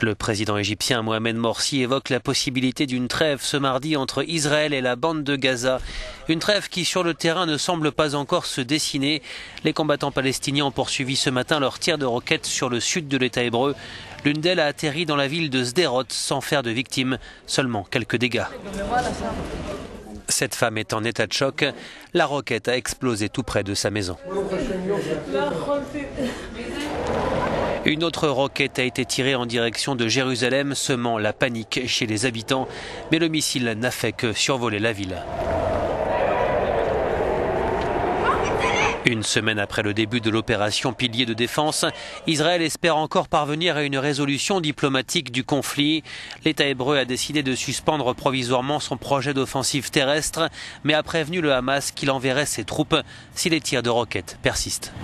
Le président égyptien Mohamed Morsi évoque la possibilité d'une trêve ce mardi entre Israël et la bande de Gaza. Une trêve qui sur le terrain ne semble pas encore se dessiner. Les combattants palestiniens ont poursuivi ce matin leur tir de roquettes sur le sud de l'État hébreu. L'une d'elles a atterri dans la ville de Sderot sans faire de victimes, seulement quelques dégâts. Cette femme est en état de choc. La roquette a explosé tout près de sa maison. Une autre roquette a été tirée en direction de Jérusalem, semant la panique chez les habitants, mais le missile n'a fait que survoler la ville. Une semaine après le début de l'opération Pilier de défense, Israël espère encore parvenir à une résolution diplomatique du conflit. L'État hébreu a décidé de suspendre provisoirement son projet d'offensive terrestre, mais a prévenu le Hamas qu'il enverrait ses troupes si les tirs de roquettes persistent.